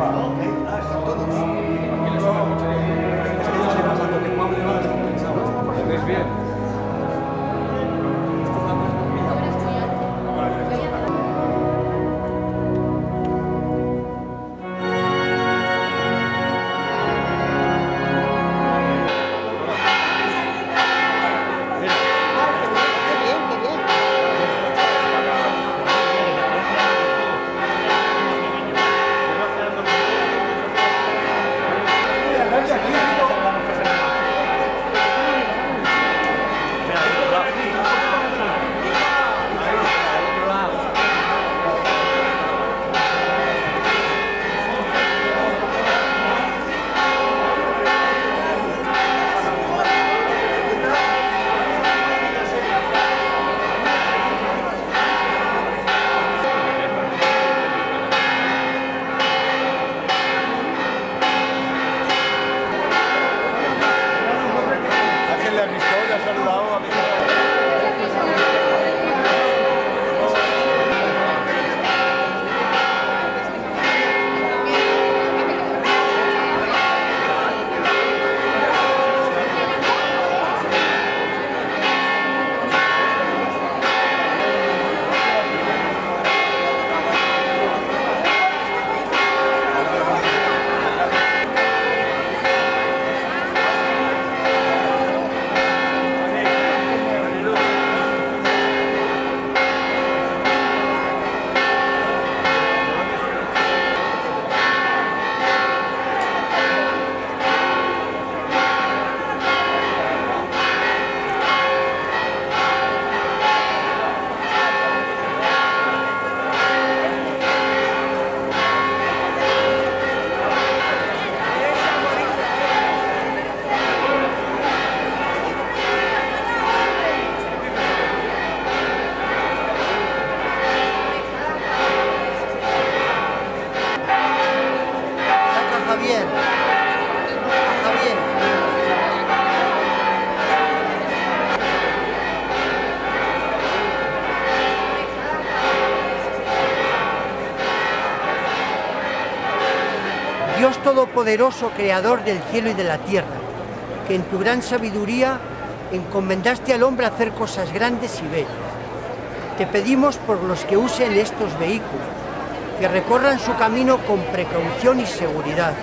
balão, tem. Ah, está todo mundo. Todopoderoso, Creador del cielo y de la tierra, que en tu gran sabiduría encomendaste al hombre hacer cosas grandes y bellas. Te pedimos por los que usen estos vehículos, que recorran su camino con precaución y seguridad,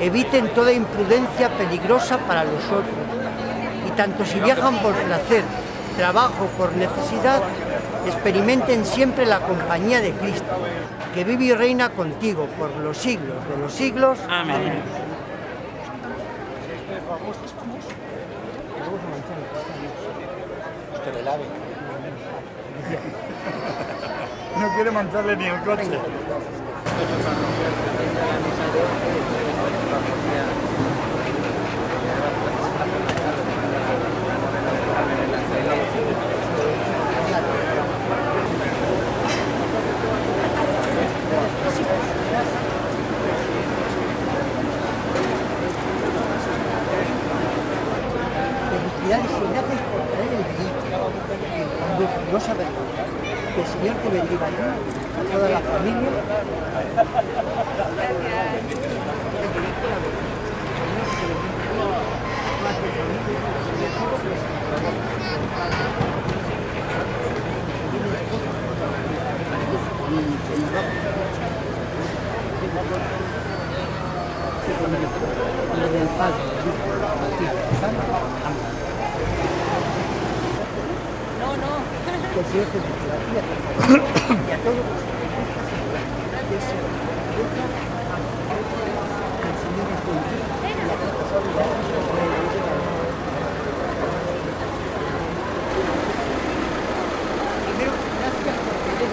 eviten toda imprudencia peligrosa para los otros, y tanto si viajan por placer, trabajo, por necesidad, experimenten siempre la compañía de Cristo, que vive y reina contigo por los siglos de los siglos. Amén. No quiere mancharle ni el coche. Felicidades y gracias por traer el vehículo. Luz, no se avergonzar. Que el Señor te bendiga a ti, a toda la familia. Y del Padre, del Hijo, del Espíritu Santo. Amén. que el Señor te bendiga a ti, a tu familia y a todos los que les gusta que se contigo y gracias por querer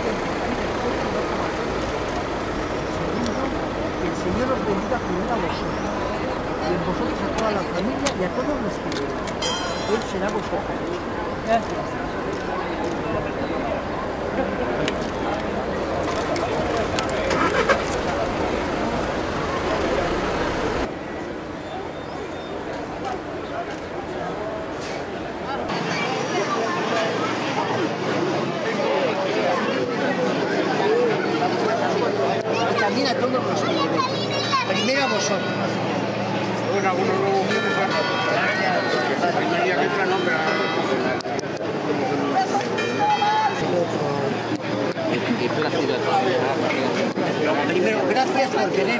que el Señor os bendiga primero a y vosotros a toda la familia y a todos los que Él. Gracias. Y también a todos los que Primero a vosotros. Entra. Primero, gracias por querer